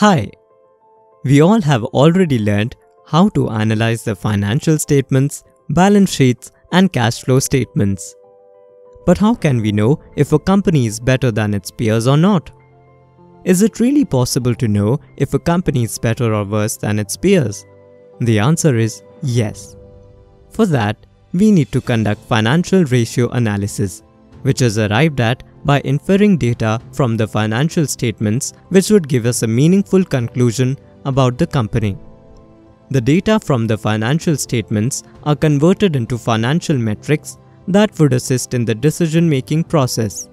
Hi! We all have already learned how to analyze the financial statements, balance sheets, and cash flow statements. But how can we know if a company is better than its peers or not? Is it really possible to know if a company is better or worse than its peers? The answer is yes. For that, we need to conduct financial ratio analysis, which is arrived at by inferring data from the financial statements which would give us a meaningful conclusion about the company. The data from the financial statements are converted into financial metrics that would assist in the decision making process.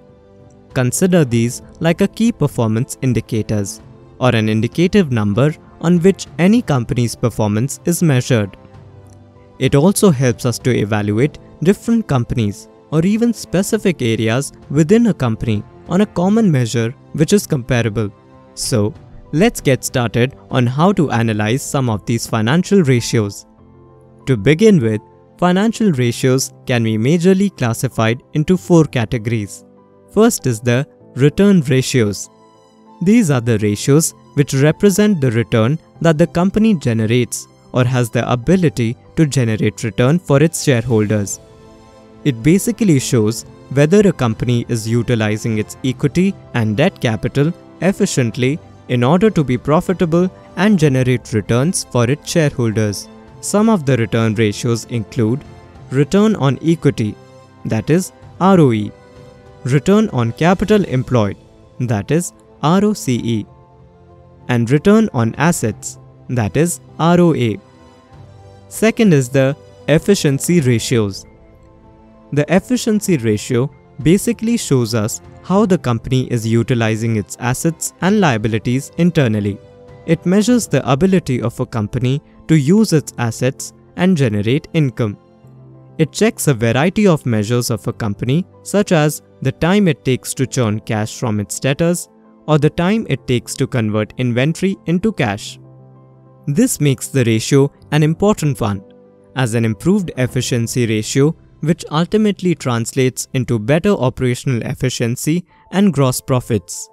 Consider these like a key performance indicators or an indicative number on which any company's performance is measured. It also helps us to evaluate different companies or even specific areas within a company on a common measure which is comparable. So, let's get started on how to analyze some of these financial ratios. To begin with, financial ratios can be majorly classified into four categories. First is the return ratios. These are the ratios which represent the return that the company generates or has the ability to generate return for its shareholders. It basically shows whether a company is utilizing its equity and debt capital efficiently in order to be profitable and generate returns for its shareholders. Some of the return ratios include return on equity, that is ROE, return on capital employed, that is ROCE, and return on assets, that is ROA. Second is the efficiency ratios. The efficiency ratio basically shows us how the company is utilizing its assets and liabilities internally. It measures the ability of a company to use its assets and generate income. It checks a variety of measures of a company, such as the time it takes to churn cash from its debtors or the time it takes to convert inventory into cash. This makes the ratio an important one, as an improved efficiency ratio which ultimately translates into better operational efficiency and gross profits.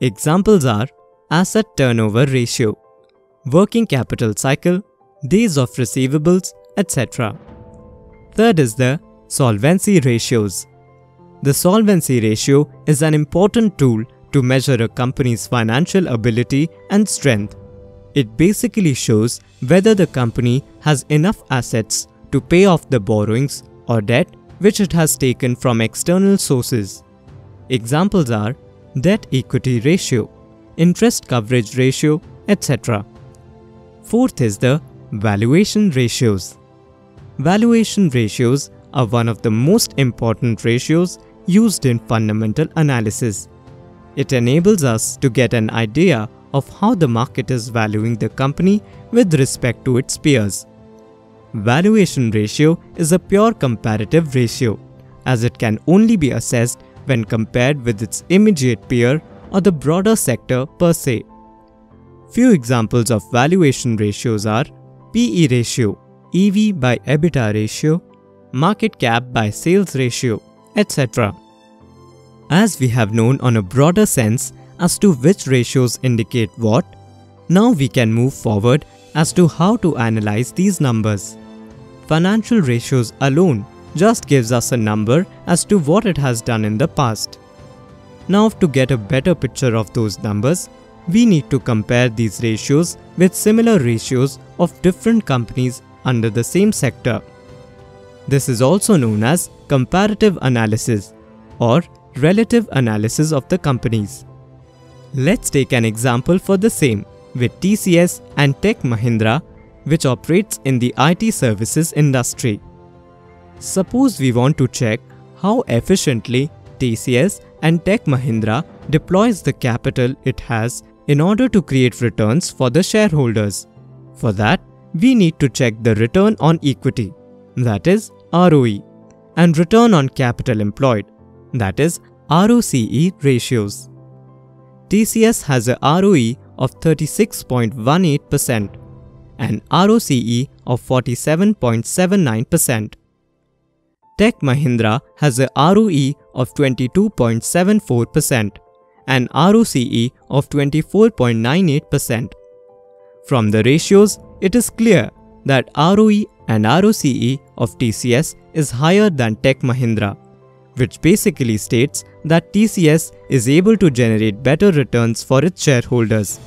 Examples are asset turnover ratio, working capital cycle, days of receivables, etc. Third is the solvency ratios. The solvency ratio is an important tool to measure a company's financial ability and strength. It basically shows whether the company has enough assets to pay off the borrowings or debt which it has taken from external sources. Examples are debt equity ratio, interest coverage ratio, etc. Fourth is the valuation ratios. Valuation ratios are one of the most important ratios used in fundamental analysis. It enables us to get an idea of how the market is valuing the company with respect to its peers. Valuation ratio is a pure comparative ratio, as it can only be assessed when compared with its immediate peer or the broader sector per se. Few examples of valuation ratios are PE ratio, EV by EBITDA ratio, market cap by sales ratio, etc. As we have known on a broader sense as to which ratios indicate what, now we can move forward as to how to analyze these numbers. Financial ratios alone just gives us a number as to what it has done in the past. Now to get a better picture of those numbers, we need to compare these ratios with similar ratios of different companies under the same sector. This is also known as comparative analysis or relative analysis of the companies. Let's take an example for the same with TCS and Tech Mahindra which operates in the IT services industry. Suppose we want to check how efficiently TCS and Tech Mahindra deploys the capital it has in order to create returns for the shareholders. For that, we need to check the return on equity, that is ROE, and return on capital employed, that is ROCE ratios. TCS has a ROE of 36.18% and ROCE of 47.79%. Tech Mahindra has a ROE of 22.74% and ROCE of 24.98%. From the ratios, it is clear that ROE and ROCE of TCS is higher than Tech Mahindra, which basically states that TCS is able to generate better returns for its shareholders.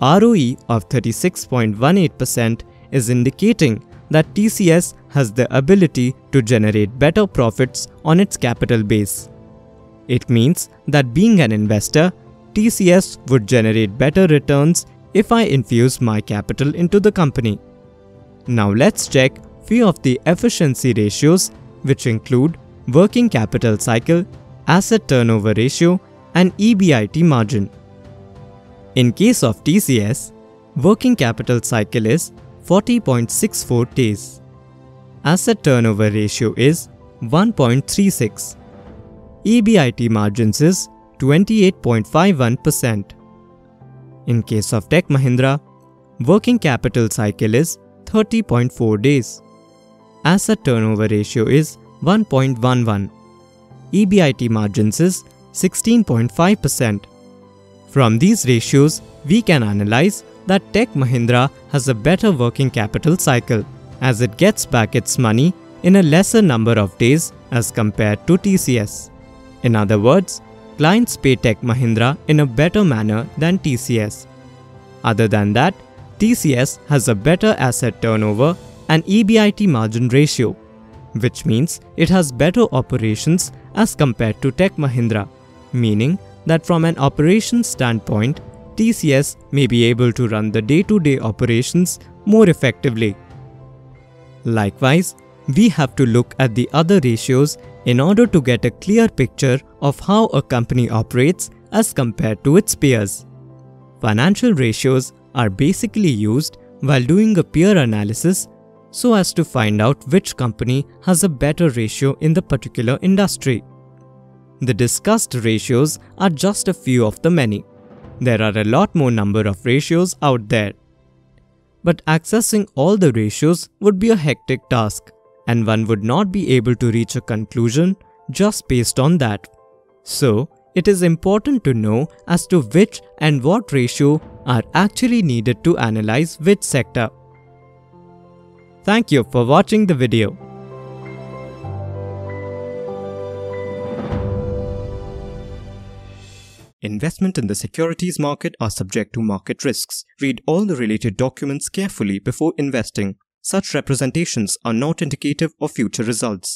ROE of 36.18% is indicating that TCS has the ability to generate better profits on its capital base. It means that being an investor, TCS would generate better returns if I infuse my capital into the company. Now let's check few of the efficiency ratios which include working capital cycle, asset turnover ratio and EBIT margin. In case of TCS, working capital cycle is 40.64 days. Asset turnover ratio is 1.36. EBIT margins is 28.51%. In case of Tech Mahindra, working capital cycle is 30.4 days. Asset turnover ratio is 1.11. EBIT margins is 16.5%. From these ratios, we can analyze that Tech Mahindra has a better working capital cycle as it gets back its money in a lesser number of days as compared to TCS. In other words, clients pay Tech Mahindra in a better manner than TCS. Other than that, TCS has a better asset turnover and EBIT margin ratio, which means it has better operations as compared to Tech Mahindra, meaning that from an operations standpoint, TCS may be able to run the day-to-day operations more effectively. Likewise, we have to look at the other ratios in order to get a clear picture of how a company operates as compared to its peers. Financial ratios are basically used while doing a peer analysis so as to find out which company has a better ratio in the particular industry. The discussed ratios are just a few of the many. There are a lot more number of ratios out there. But accessing all the ratios would be a hectic task and one would not be able to reach a conclusion just based on that. So, it is important to know as to which and what ratio are actually needed to analyze which sector. Thank you for watching the video. Investment in the securities market are subject to market risks. Read all the related documents carefully before investing. Such representations are not indicative of future results.